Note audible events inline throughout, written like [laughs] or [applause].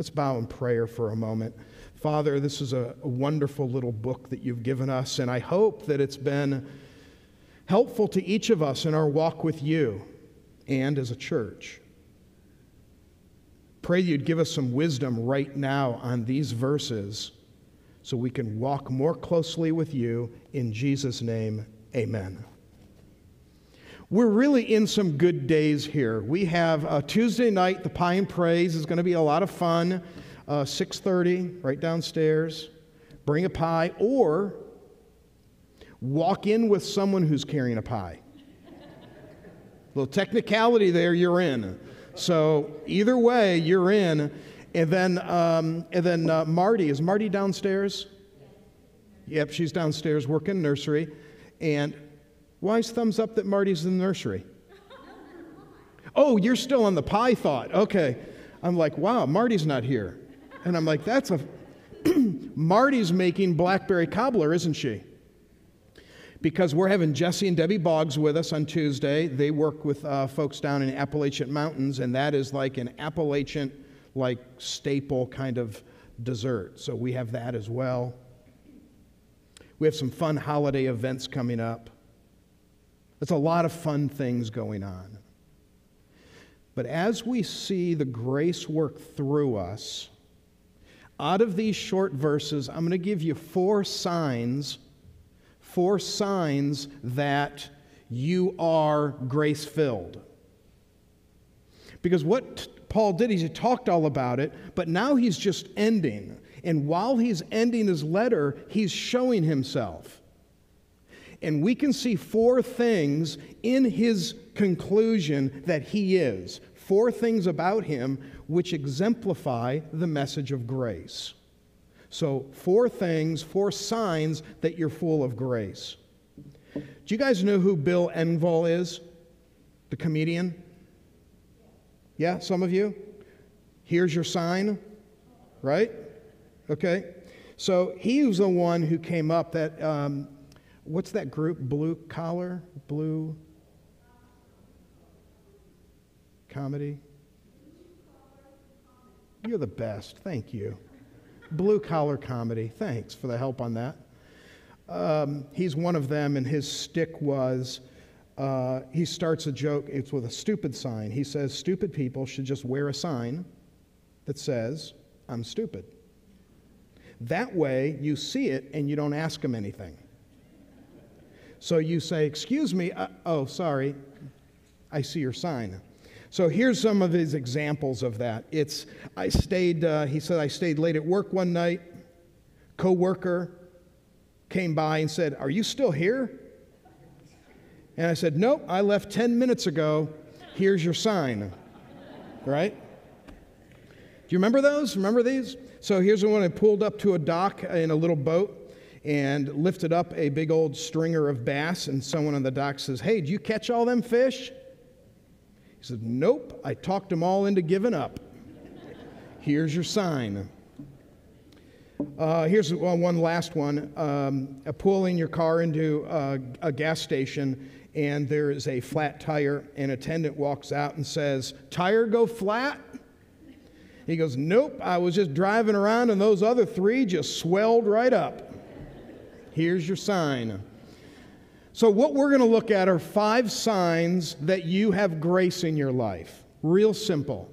Let's bow in prayer for a moment. Father, this is a, a, wonderful little book that you've given us, and I hope that it's been helpful to each of us in our walk with you and as a church. Pray you'd give us some wisdom right now on these verses so we can walk more closely with you. In Jesus' name, amen. We're really in some good days here. We have a Tuesday night, the Pie and Praise is going to be a lot of fun. Uh, 6.30, right downstairs. Bring a pie or walk in with someone who's carrying a pie. little technicality there, you're in. So either way, you're in. And then, um, and then uh, Marty, is Marty downstairs? Yep, she's downstairs working nursery. And why is thumbs up that Marty's in the nursery? Oh, you're still on the pie thought. Okay. I'm like, wow, Marty's not here. And I'm like, that's a. [clears throat] Marty's making blackberry cobbler, isn't she? Because we're having Jesse and Debbie Boggs with us on Tuesday. They work with uh, folks down in Appalachian Mountains, and that is like an Appalachian like staple kind of dessert. So we have that as well. We have some fun holiday events coming up. There's a lot of fun things going on. But as we see the grace work through us, out of these short verses, I'm going to give you four signs, four signs that you are grace filled. Because what Paul did is he talked all about it, but now he's just ending. And while he's ending his letter, he's showing himself. And we can see four things in his conclusion that he is. Four things about him which exemplify the message of grace. So, four things, four signs that you're full of grace. Do you guys know who Bill Engvall is? The comedian? Yeah, some of you? Here's your sign, right? Okay. So he was the one who came up that, um, what's that group? Blue Collar? Blue Comedy? You're the best. Thank you. Blue Collar Comedy. Thanks for the help on that. Um, he's one of them, and his stick was uh, he starts a joke, it's with a stupid sign. He says, Stupid people should just wear a sign that says, I'm stupid. That way, you see it and you don't ask them anything. So you say, Excuse me, uh, oh, sorry, I see your sign. So here's some of his examples of that. It's, I stayed, uh, he said, I stayed late at work one night. Co-worker came by and said, Are you still here? And I said, Nope, I left 10 minutes ago. Here's your sign. Right? Do you remember those? Remember these? So here's the one I pulled up to a dock in a little boat and lifted up a big old stringer of bass. And someone on the dock says, Hey, did you catch all them fish? He said, Nope, I talked them all into giving up. Here's your sign. Uh, here's one last one. Um, pulling your car into a, a gas station and there is a flat tire. An attendant walks out and says, Tire go flat? He goes, Nope, I was just driving around and those other three just swelled right up. Here's your sign. So, what we're going to look at are five signs that you have grace in your life. Real simple.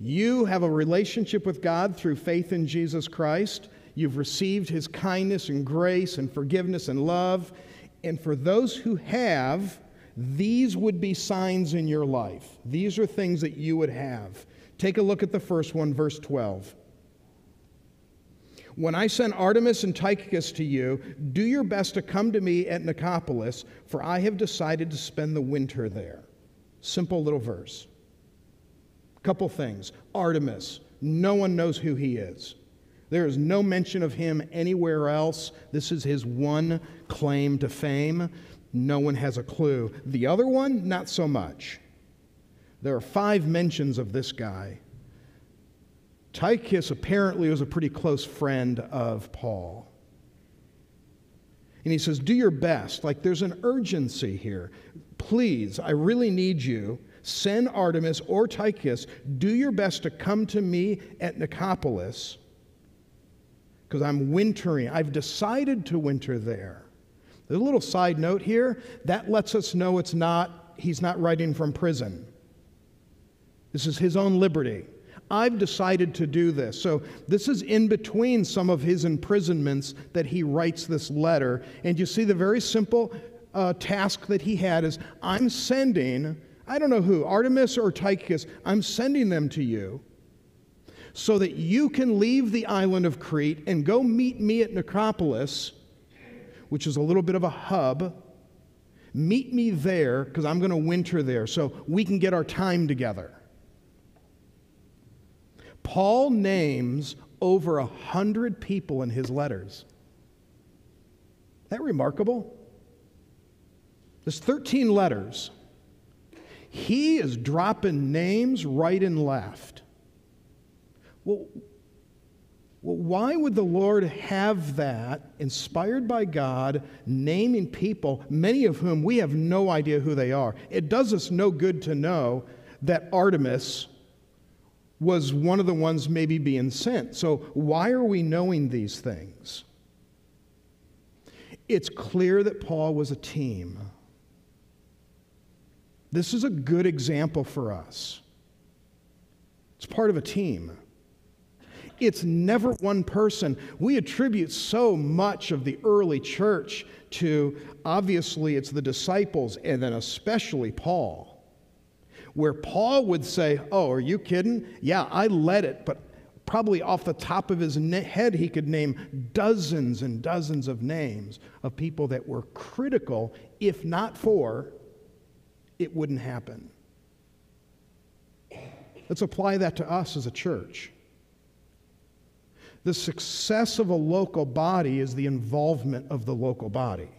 You have a relationship with God through faith in Jesus Christ. You've received his kindness and grace and forgiveness and love. And for those who have, these would be signs in your life. These are things that you would have. Take a look at the first one, verse 12. When I send Artemas and Tychicus to you, do your best to come to me at Nicopolis, for I have decided to spend the winter there. Simple little verse. Couple things. Artemas, no one knows who he is. There is no mention of him anywhere else. This is his one claim to fame. No one has a clue. The other one, not so much. There are five mentions of this guy. Tychicus apparently was a pretty close friend of Paul. And he says, Do your best. Like there's an urgency here. Please, I really need you send Artemas or Tychicus. Do your best to come to me at Nicopolis because I'm wintering. I've decided to winter there. There's a little side note here that lets us know it's not, he's not writing from prison. This is his own liberty. I've decided to do this. So, this is in between some of his imprisonments that he writes this letter. And you see the very simple uh, task that he had is I'm sending, I don't know who, Artemas or Tychicus, I'm sending them to you so that you can leave the island of Crete and go meet me at Nicopolis, which is a little bit of a hub. Meet me there because I'm going to winter there so we can get our time together. Paul names over a hundred people in his letters. That remarkable? There's 13 letters. He is dropping names right and left. Well, well, why would the Lord have that, inspired by God, naming people, many of whom we have no idea who they are? It does us no good to know that Artemas was one of the ones maybe being sent. So, why are we knowing these things? It's clear that Paul was a team. This is a good example for us. It's part of a team. It's never one person. We attribute so much of the early church to, obviously, it's the disciples and then especially Paul. Where Paul would say, Oh, are you kidding? Yeah, I led it, but probably off the top of his head, he could name dozens and dozens of names of people that were critical, if not for, it wouldn't happen. Let's apply that to us as a church. The success of a local body is the involvement of the local body.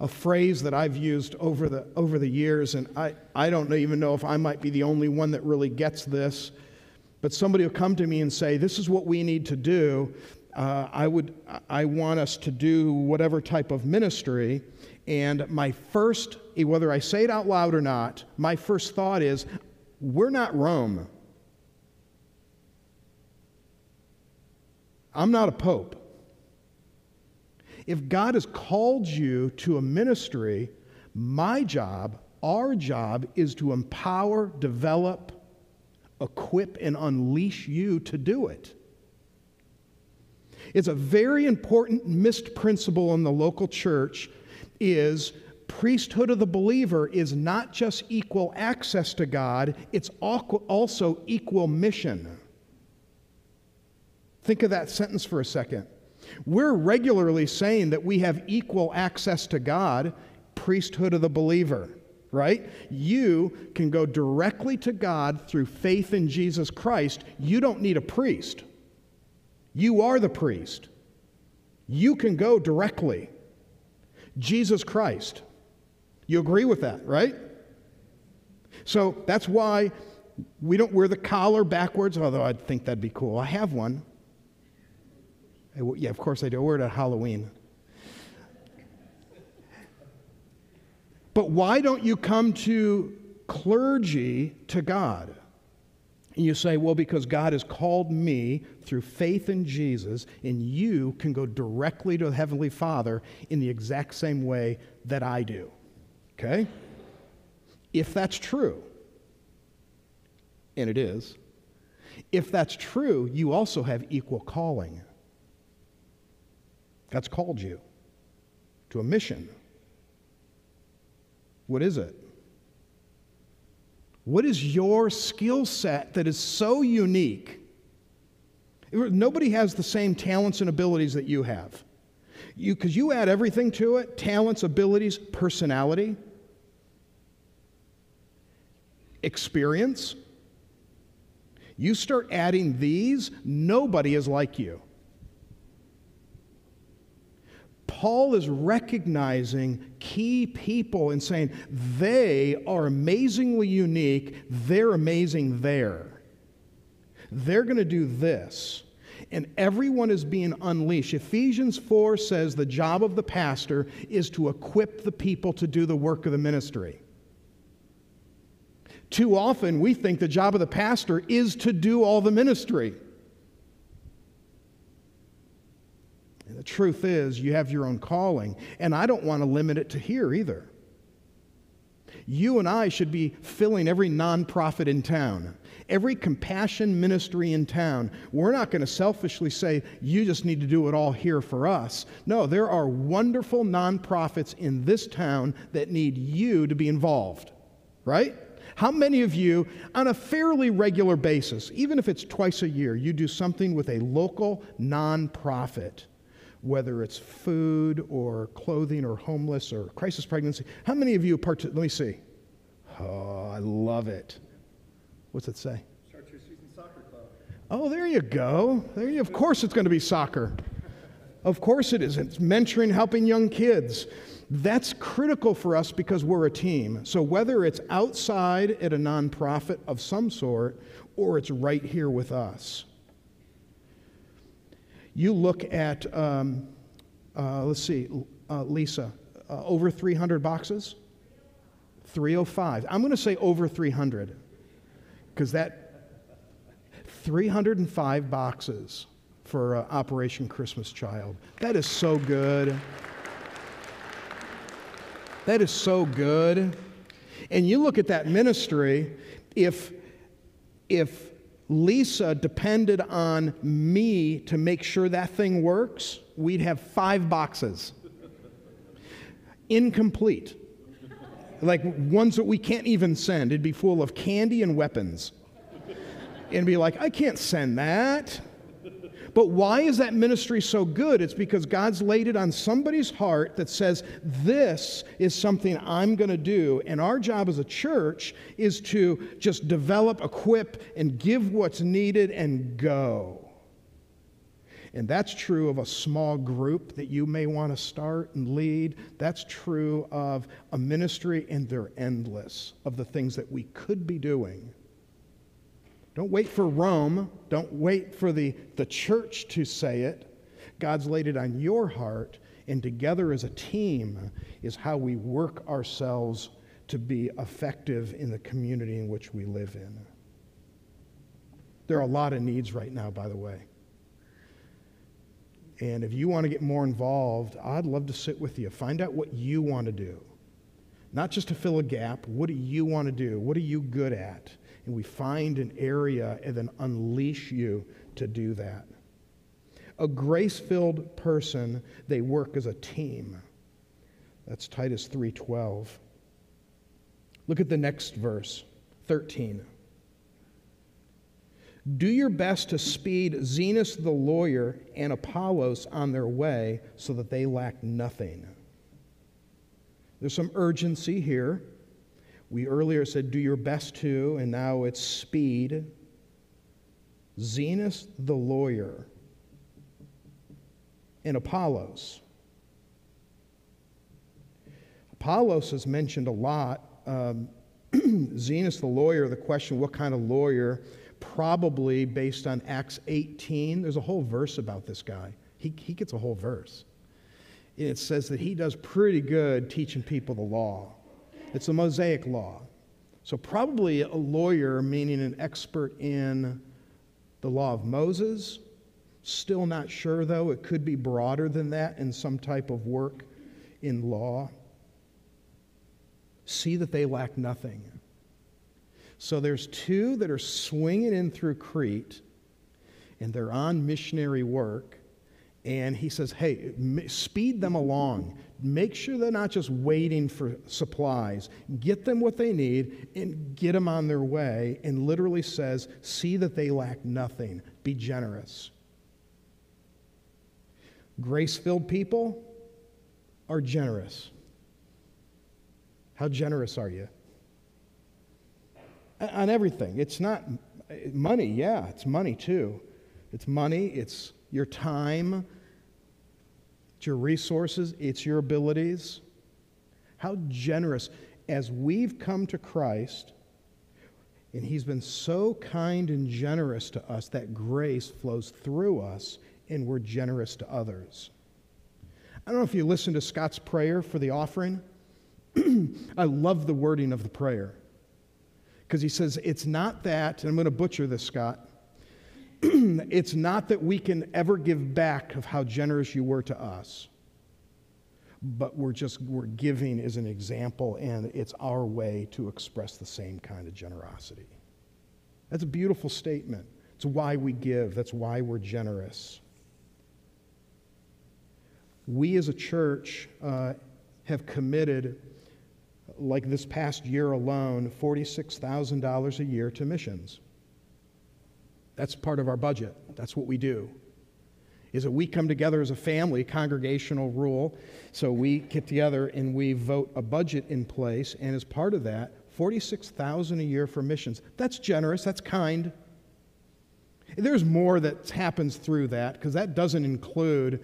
A phrase that I've used over the, over the years, and I, I don't even know if I might be the only one that really gets this, but somebody will come to me and say, This is what we need to do. Uh, I, would, I want us to do whatever type of ministry. And my first, whether I say it out loud or not, my first thought is, We're not Rome. I'm not a pope. If God has called you to a ministry, my job, our job, is to empower, develop, equip, and unleash you to do it. It's a very important missed principle in the local church is priesthood of the believer is not just equal access to God, it's also equal mission. Think of that sentence for a second. We're regularly saying that we have equal access to God, priesthood of the believer, right? You can go directly to God through faith in Jesus Christ. You don't need a priest. You are the priest. You can go directly. Jesus Christ. You agree with that, right? So that's why we don't wear the collar backwards, although I'd think that'd be cool. I have one. Yeah, of course I do. I wear it at Halloween. But why don't you come to clergy to God? And you say, well, because God has called me through faith in Jesus, and you can go directly to the Heavenly Father in the exact same way that I do. Okay? If that's true, and it is, if that's true, you also have equal calling. God's called you to a mission. What is it? What is your skill set that is so unique? Nobody has the same talents and abilities that you have. You because you add everything to it, talents, abilities, personality, experience. You start adding these, nobody is like you. Paul is recognizing key people and saying they are amazingly unique, they're amazing there. They're going to do this. and everyone is being unleashed. Ephesians 4 says the job of the pastor is to equip the people to do the work of the ministry. Too often, we think the job of the pastor is to do all the ministry. And the truth is, you have your own calling, and I don't want to limit it to here either. You and I should be filling every nonprofit in town, every compassion ministry in town. We're not going to selfishly say, you just need to do it all here for us. No, there are wonderful nonprofits in this town that need you to be involved, right? How many of you, on a fairly regular basis, even if it's twice a year, you do something with a local nonprofit, whether it's food or clothing or homeless or crisis pregnancy? How many of you part? Let me see. Oh, I love it. What's it say? Chartier Season Soccer Club. Oh, there you go. There you, of course, it's going to be soccer. Of course, it is. It's mentoring, helping young kids. That's critical for us because we're a team. So whether it's outside at a nonprofit of some sort or it's right here with us. You look at, um, uh, let's see, uh, Lisa, uh, over 300 boxes? 305. I'm going to say over 300 because that 305 boxes for Operation Christmas Child. That is so good. That is so good. And you look at that ministry, if, if Lisa depended on me to make sure that thing works, we'd have five boxes. Incomplete. Like ones that we can't even send. It'd be full of candy and weapons. And be like, I can't send that. But why is that ministry so good? It's because God's laid it on somebody's heart that says, This is something I'm going to do. And our job as a church is to just develop, equip, and give what's needed and go. And that's true of a small group that you may want to start and lead. That's true of a ministry, and they're endless of the things that we could be doing. Don't wait for Rome. Don't wait for the, the church to say it. God's laid it on your heart, and together as a team is how we work ourselves to be effective in the community in which we live in. There are a lot of needs right now, by the way. And if you want to get more involved, I'd love to sit with you. Find out what you want to do. Not just to fill a gap, what do you want to do? What are you good at? And we find an area and then unleash you to do that. A grace filled person, they work as a team. That's Titus 3:12. Look at the next verse, 13. Do your best to speed Zenas the lawyer and Apollos on their way so that they lack nothing. There's some urgency here. We earlier said, do your best to, and now it's speed. Zenas the lawyer and Apollos. Apollos is mentioned a lot. Um, [clears throat] Zenas the lawyer, the question, what kind of lawyer? Probably based on Acts 18. There's a whole verse about this guy. He, he gets a whole verse. It says that he does pretty good teaching people the law. It's the Mosaic Law. So, probably a lawyer, meaning an expert in the law of Moses. Still not sure, though. It could be broader than that in some type of work in law. See that they lack nothing. So, there's two that are swinging in through Crete, and they're on missionary work. And he says, hey, speed them along. Make sure they're not just waiting for supplies. Get them what they need and get them on their way. And literally says, see that they lack nothing. Be generous. Grace filled people are generous. How generous are you? On everything. It's not eh, money, yeah, it's money too. It's money, it's your time, your resources, it's your abilities. How generous. As we've come to Christ, And He's been so kind and generous to us that grace flows through us and we're generous to others. I don't know if you listened to Scott's prayer for the offering. [clears throat] I love the wording of the prayer because he says, It's not that, and I'm going to butcher this, Scott. [clears throat] it's not that we can ever give back of how generous you were to us but we're just we're giving as an example and it's our way to express the same kind of generosity. That's a beautiful statement. It's why we give. That's why we're generous. We as a church uh, have committed like this past year alone $46000 a year to missions that's part of our budget that's what we do is that we come together as a family, congregational rule. So we get together and we vote a budget in place, and as part of that, 46,000 a year for missions. That's generous, that's kind. There's more that happens through that because that doesn't include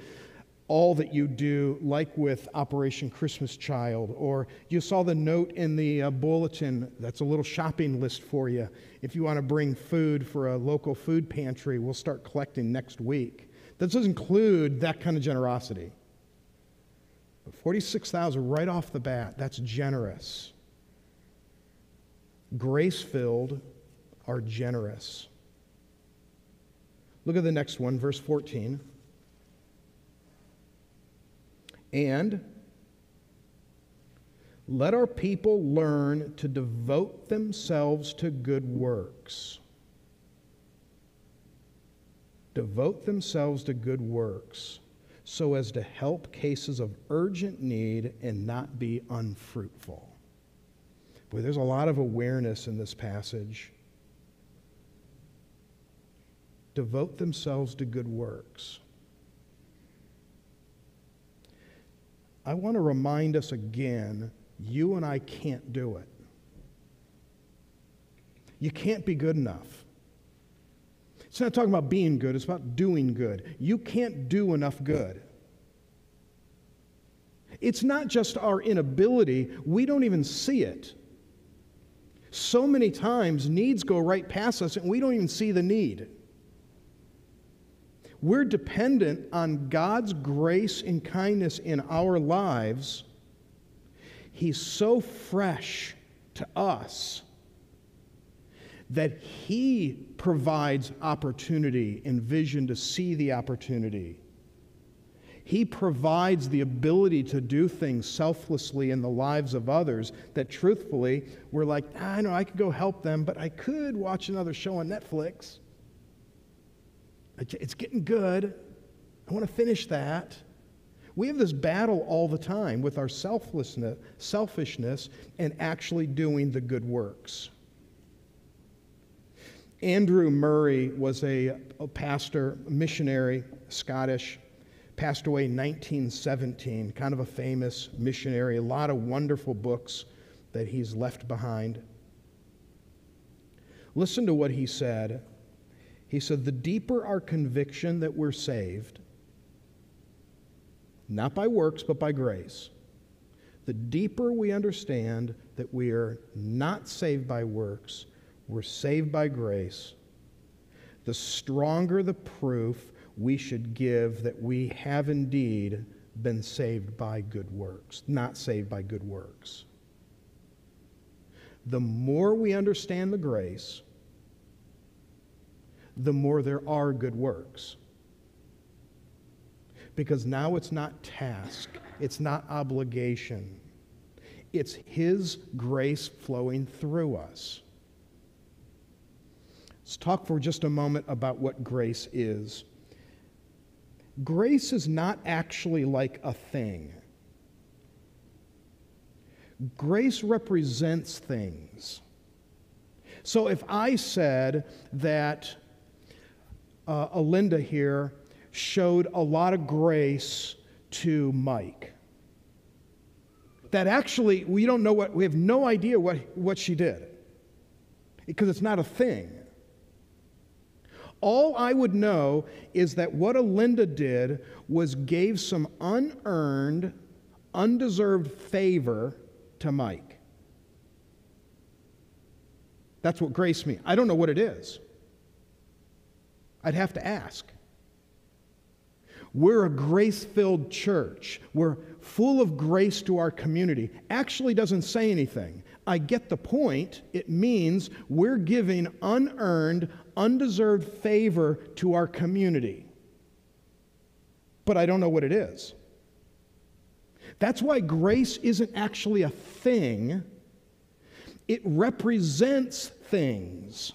all that you do, like with Operation Christmas Child, or you saw the note in the uh, bulletin that's a little shopping list for you. If you want to bring food for a local food pantry, we'll start collecting next week. That does include that kind of generosity. But 46,000 right off the bat, that's generous. Grace filled are generous. Look at the next one, verse 14. And let our people learn to devote themselves to good works devote themselves to good works so as to help cases of urgent need and not be unfruitful. Boy, there's a lot of awareness in this passage. Devote themselves to good works. I want to remind us again you and I can't do it. You can't be good enough. It's not talking about being good, it's about doing good. You can't do enough good. It's not just our inability, we don't even see it. So many times, needs go right past us and we don't even see the need. We're dependent on God's grace and kindness in our lives. He's so fresh to us that He provides opportunity and vision to see the opportunity. He provides the ability to do things selflessly in the lives of others that truthfully we're like, ah, I know I could go help them, but I could watch another show on Netflix. It's getting good. I want to finish that. We have this battle all the time with our selflessness, selfishness and actually doing the good works. Andrew Murray was a, a pastor, missionary, Scottish, passed away in 1917, kind of a famous missionary, a lot of wonderful books that he's left behind. Listen to what he said. He said, The deeper our conviction that we're saved, not by works, but by grace, the deeper we understand that we are not saved by works, we're saved by grace, the stronger the proof we should give that we have indeed been saved by good works, not saved by good works. The more we understand the grace, the more there are good works. Because now it's not task, it's not obligation, it's His grace flowing through us. Let's talk for just a moment about what grace is. Grace is not actually like a thing. Grace represents things. So if I said that uh, Alinda here showed a lot of grace to Mike, that actually we don't know what, we have no idea what, what she did because it's not a thing. All I would know is that what Alinda did was gave some unearned, undeserved favor to Mike. That's what grace means. I don't know what it is. I'd have to ask. We're a grace filled church. We're full of grace to our community. Actually, doesn't say anything. I get the point. It means we're giving unearned, undeserved favor to our community. But I don't know what it is. That's why grace isn't actually a thing, it represents things.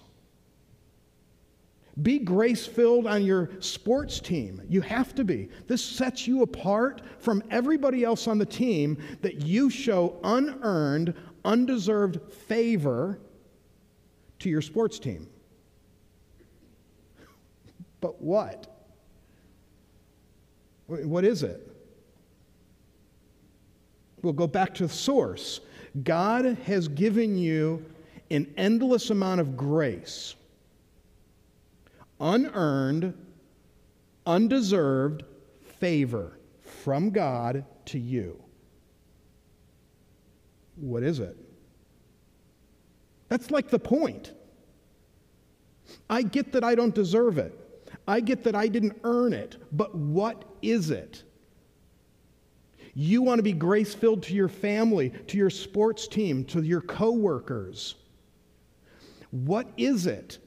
Be grace filled on your sports team. You have to be. This sets you apart from everybody else on the team that you show unearned, undeserved favor to your sports team. [laughs] But what? What is it? We'll go back to the source. God has given you an endless amount of grace unearned, undeserved favor from God to you. What is it? That's like the point. I get that I don't deserve it. I get that I didn't earn it. But what is it? You want to be grace filled to your family, to your sports team, to your coworkers. What is it?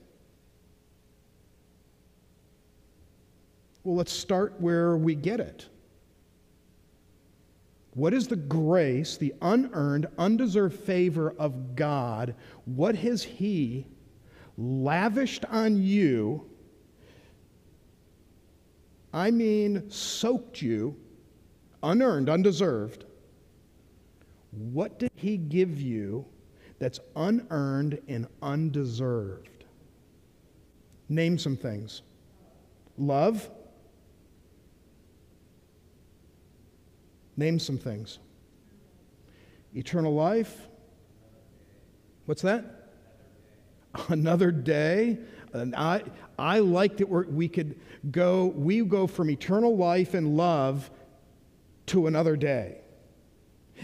Well, let's start where we get it. What is the grace, the unearned, undeserved favor of God? What has He lavished on you? I mean, soaked you, unearned, undeserved. What did He give you that's unearned and undeserved? Name some things love Name some things. Eternal life. What's that? Another day. And I, I like that we could go, we go from eternal life and love to another day.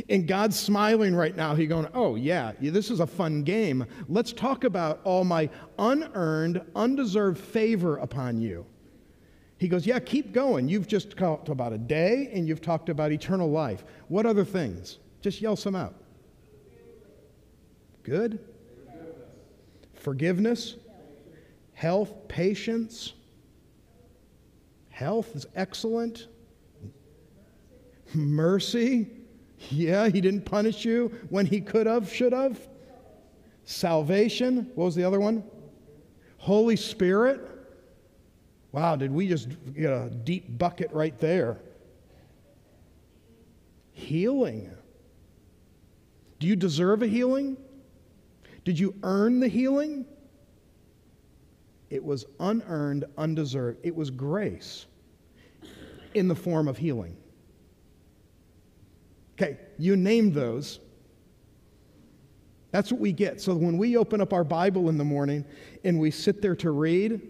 And God's smiling right now. He's going, Oh, yeah, this is a fun game. Let's talk about all my unearned, undeserved favor upon you. He goes, Yeah, keep going. You've just talked about a day and you've talked about eternal life. What other things? Just yell some out. Good? Forgiveness. Health, patience. Health is excellent. Mercy. Yeah, he didn't punish you when he could have, should have. Salvation. What was the other one? Holy Spirit. Wow, did we just get a deep bucket right there? Healing. Do you deserve a healing? Did you earn the healing? It was unearned, undeserved. It was grace in the form of healing. Okay, you named those. That's what we get. So when we open up our Bible in the morning and we sit there to read,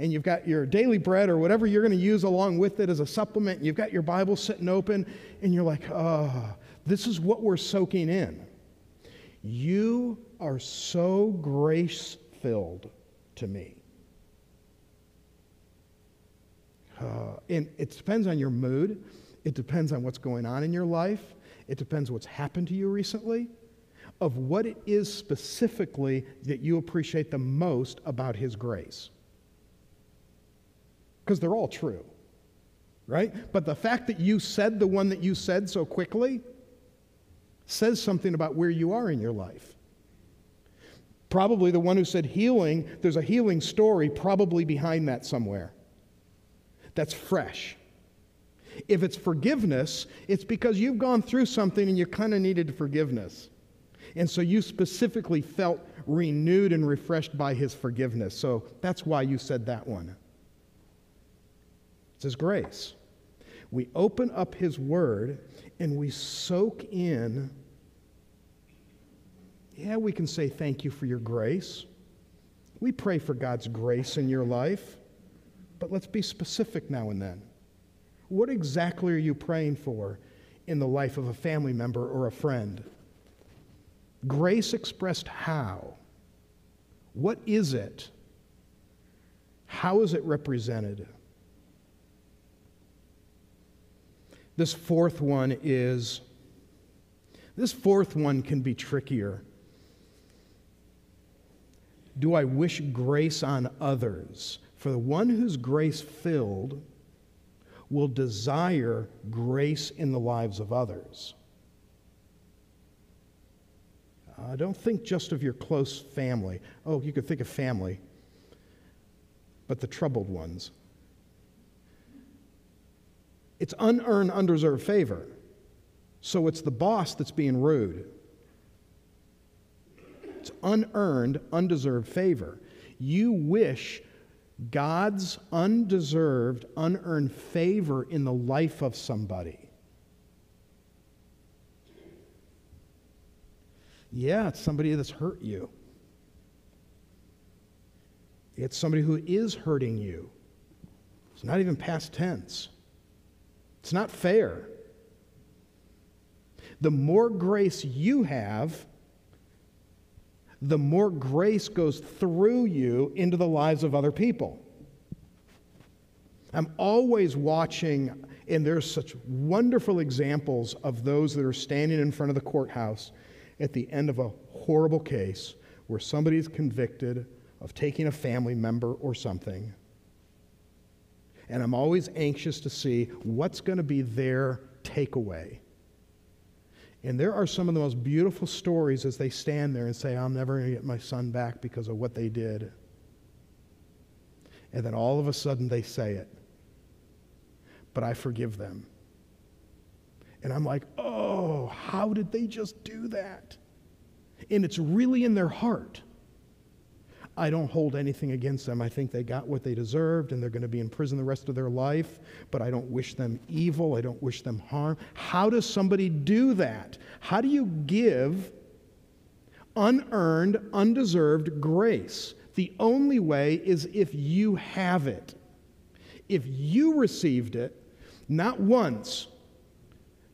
and you've got your daily bread or whatever you're going to use along with it as a supplement, you've got your Bible sitting open, and you're like, oh, this is what we're soaking in. You are so grace filled to me. Uh, and it depends on your mood. It depends on what's going on in your life. It depends what's happened to you recently, of what it is specifically that you appreciate the most about His grace because they're all true, right? But the fact that you said the one that you said so quickly says something about where you are in your life. Probably the one who said healing, there's a healing story probably behind that somewhere. That's fresh. If it's forgiveness, it's because you've gone through something and you kind of needed forgiveness. And so you specifically felt renewed and refreshed by his forgiveness. So that's why you said that one. It's His grace. We open up His Word and we soak in. Yeah, we can say thank you for your grace. We pray for God's grace in your life. But let's be specific now and then. What exactly are you praying for in the life of a family member or a friend? Grace expressed how? What is it? How is it represented? This fourth one is this fourth one can be trickier. Do I wish grace on others? For the one who's grace filled will desire grace in the lives of others. Uh, don't think just of your close family. Oh, you could think of family, but the troubled ones. It's unearned, undeserved favor. So it's the boss that's being rude. It's unearned, undeserved favor. You wish God's undeserved, unearned favor in the life of somebody. Yeah, it's somebody that's hurt you. It's somebody who is hurting you. It's not even past tense. It's not fair. The more grace you have, the more grace goes through you into the lives of other people. I'm always watching, and there's such wonderful examples of those that are standing in front of the courthouse at the end of a horrible case where somebody's convicted of taking a family member or something. And I'm always anxious to see what's going to be their takeaway. And there are some of the most beautiful stories as they stand there and say, I'm never going to get my son back because of what they did. And then all of a sudden they say it. But I forgive them. And I'm like, oh, how did they just do that? And it's really in their heart. I don't hold anything against them. I think they got what they deserved and they're going to be in prison the rest of their life, but I don't wish them evil. I don't wish them harm. How does somebody do that? How do you give unearned, undeserved grace? The only way is if you have it. If you received it, not once,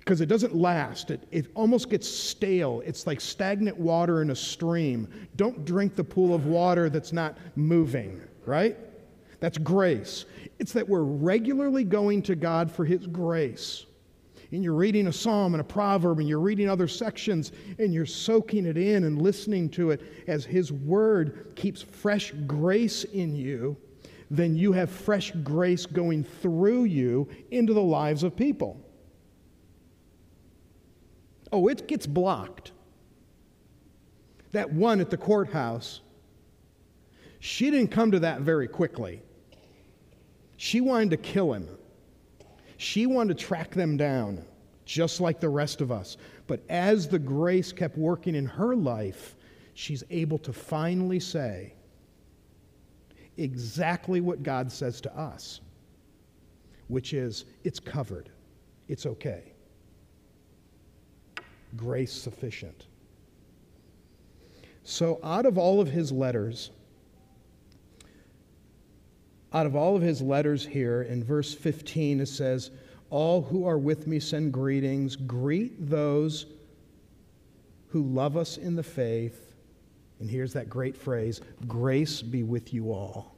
because it doesn't last. It, it almost gets stale. It's like stagnant water in a stream. Don't drink the pool of water that's not moving, right? That's grace. It's that we're regularly going to God for His grace. And you're reading a psalm and a proverb, and you're reading other sections, and you're soaking it in and listening to it as His Word keeps fresh grace in you, then you have fresh grace going through you into the lives of people. Oh, it gets blocked. That one at the courthouse, she didn't come to that very quickly. She wanted to kill him. She wanted to track them down, just like the rest of us. But as the grace kept working in her life, she's able to finally say exactly what God says to us, which is, it's covered, it's okay grace sufficient. So, out of all of his letters, out of all of his letters here, in verse 15, it says, All who are with me send greetings. Greet those who love us in the faith. And here's that great phrase grace be with you all.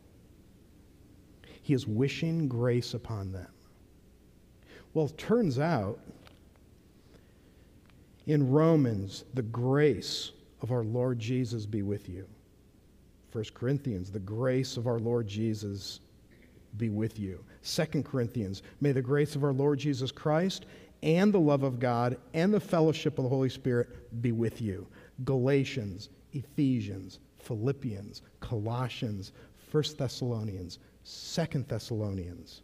He is wishing grace upon them. Well, turns out in Romans, the grace of our Lord Jesus be with you. 1 Corinthians, the grace of our Lord Jesus be with you. 2 Corinthians, may the grace of our Lord Jesus Christ and the love of God and the fellowship of the Holy Spirit be with you. Galatians, Ephesians, Philippians, Colossians, 1 Thessalonians, 2 Thessalonians.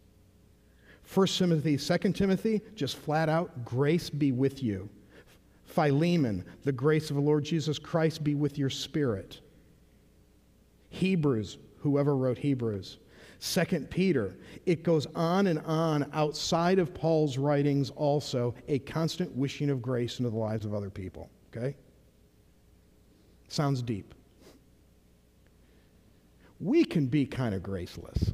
1 Timothy, 2 Timothy, just flat out, grace be with you. Philemon, the grace of the Lord Jesus Christ be with your spirit. Hebrews, whoever wrote Hebrews. Second Peter, it goes on and on outside of Paul's writings also, a constant wishing of grace into the lives of other people. Okay? Sounds deep. We can be kind of graceless.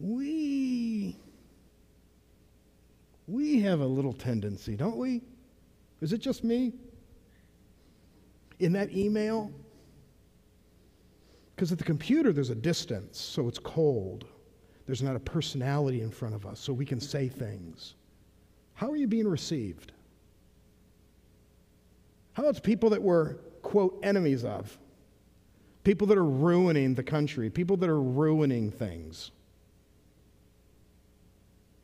We we have a little tendency, don't we? Is it just me? In that email, Because at the computer, there's a distance, so it's cold. There's not a personality in front of us, so we can say things. How are you being received? How about people that we're, quote, enemies of? People that are ruining the country, people that are ruining things.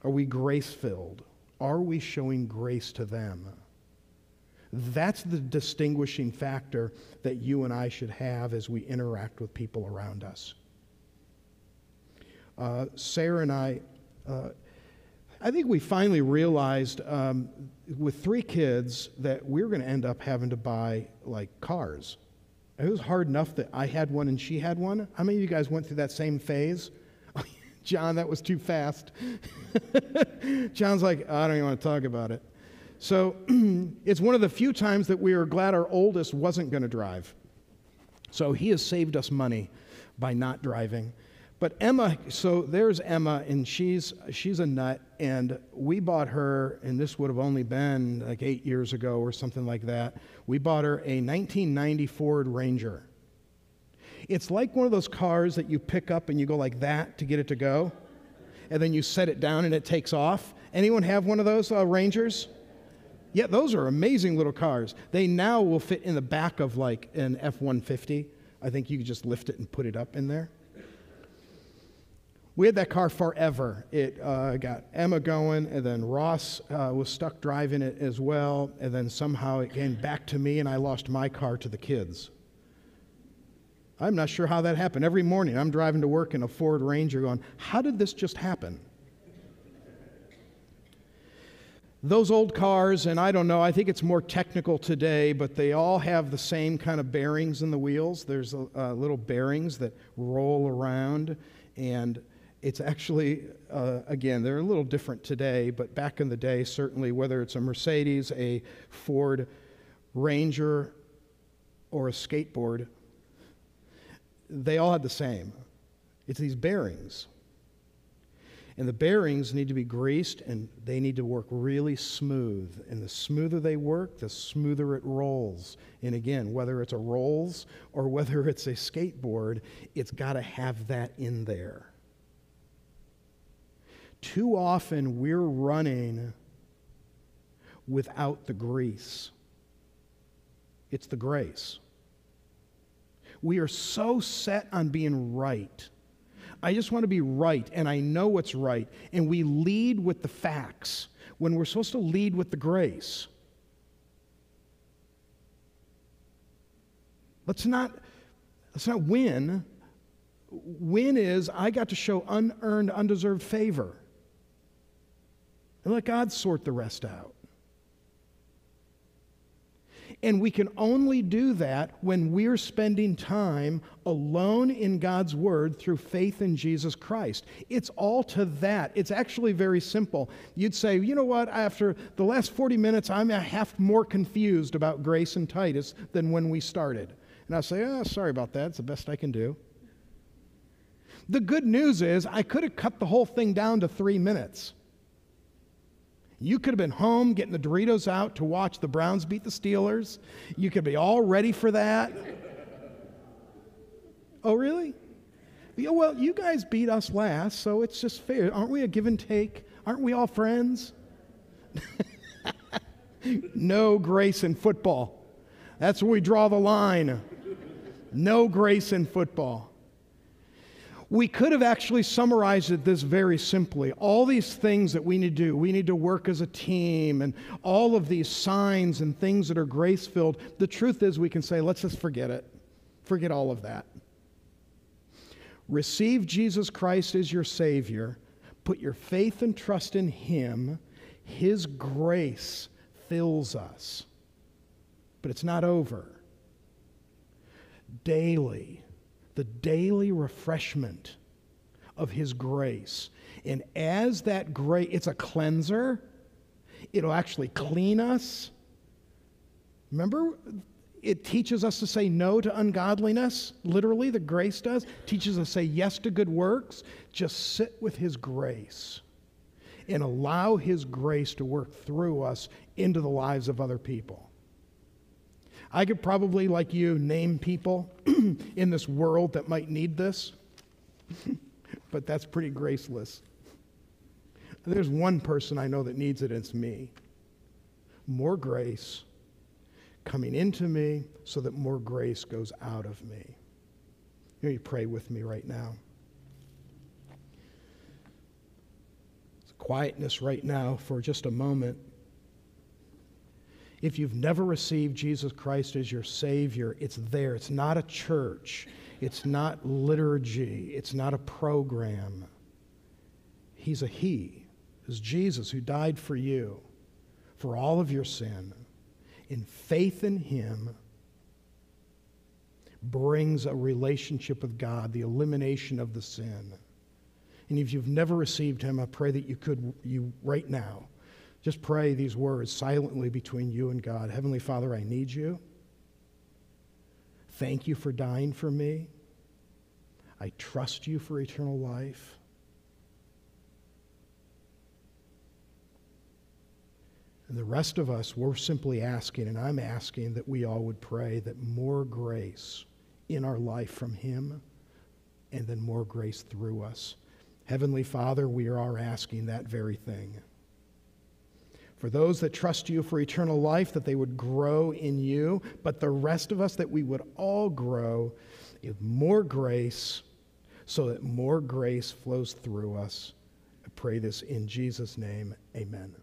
Are we grace filled? Are we showing grace to them? That's the distinguishing factor that you and I should have as we interact with people around us. Uh, Sarah and I, uh, I think we finally realized um, with three kids that we were going to end up having to buy like cars. It was hard enough that I had one and she had one. How many of you guys went through that same phase? John, that was too fast. [laughs] John's like, I don't even want to talk about it. So [clears throat] it's one of the few times that we are glad our oldest wasn't going to drive. So he has saved us money by not driving. But Emma, so there's Emma, and she's she's a nut, and we bought her, and this would have only been like eight years ago or something like that. We bought her a 1990 Ford Ranger. It's like one of those cars that you pick up and you go like that to get it to go, and then you set it down and it takes off. Anyone have one of those uh, Rangers? Yeah, those are amazing little cars. They now will fit in the back of like an F 150. I think you could just lift it and put it up in there. We had that car forever. It uh, got Emma going, and then Ross uh, was stuck driving it as well, and then somehow it came back to me, and I lost my car to the kids. I'm not sure how that happened. Every morning I'm driving to work in a Ford Ranger going, How did this just happen? those old cars, and I don't know, I think it's more technical today, but they all have the same kind of bearings in the wheels. There's uh, little bearings that roll around, and it's actually, uh, again, they're a little different today, but back in the day, certainly, whether it's a Mercedes, a Ford Ranger, or a skateboard, they all had the same. It's these bearings. And the bearings need to be greased and they need to work really smooth. And the smoother they work, the smoother it rolls. And again, whether it's a rolls or whether it's a skateboard, it's got to have that in there. Too often we're running without the grease, it's the grace. We are so set on being right I just want to be right, and I know what's right. And we lead with the facts when we're supposed to lead with the grace. Let's not, let's not win. Win is I got to show unearned, undeserved favor. And let God sort the rest out. And we can only do that when we're spending time alone in God's Word through faith in Jesus Christ. It's all to that. It's actually very simple. You'd say, you know what, after the last 40 minutes, I'm a half more confused about grace and Titus than when we started. And I'll say, oh, sorry about that. It's the best I can do. The good news is, I could have cut the whole thing down to three minutes. You could have been home getting the Doritos out to watch the Browns beat the Steelers. You could be all ready for that. oh, really? Yeah, well, you guys beat us last, so it's just fair. Aren't we a give and take? Aren't we all friends? [laughs] no grace in football. That's where we draw the line. No grace in football. We could have actually summarized it this very simply. All these things that we need to do, we need to work as a team, and all of these signs and things that are grace filled. The truth is, we can say, let's just forget it. Forget all of that. Receive Jesus Christ as your Savior. Put your faith and trust in Him. His grace fills us. But it's not over. Daily the daily refreshment of His grace. And as that grace, it's a cleanser, it'll actually clean us. Remember, it teaches us to say no to ungodliness. Literally, the grace does. Teaches us to say yes to good works. Just sit with His grace and allow His grace to work through us into the lives of other people. I could probably, like you, name people [clears throat] in this world that might need this, [laughs] but that's pretty graceless. There's one person I know that needs it, and it's me. More grace coming into me so that more grace goes out of me. You, you pray with me right now. It's quietness right now for just a moment. If you've never received Jesus Christ as your Savior, it's there. It's not a church, it's not liturgy, it's not a program. He's a He. It's Jesus who died for you, for all of your sin. In faith in Him, brings a relationship with God, the elimination of the sin. And if you've never received him, I pray that you could, you right now, just pray these words silently between you and God. Heavenly Father, I need you. Thank you for dying for me. I trust you for eternal life. And the rest of us, we're simply asking, and I'm asking that we all would pray that more grace in our life from Him and then more grace through us. Heavenly Father, we are asking that very thing. For those that trust you for eternal life, that they would grow in you, but the rest of us, that we would all grow in more grace so that more grace flows through us. I pray this in Jesus' name. Amen.